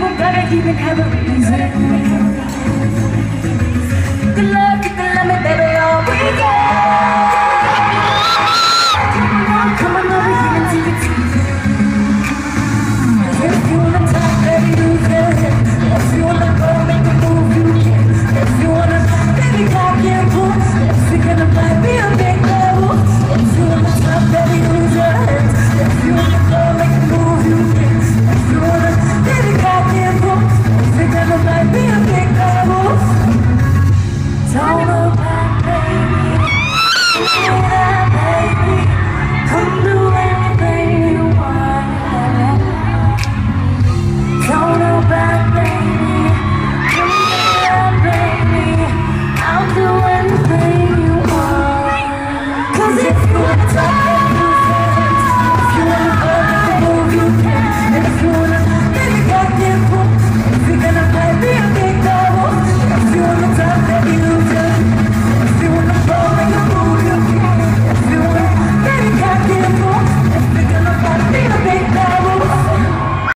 people, but I didn't have a reason. baby, come through.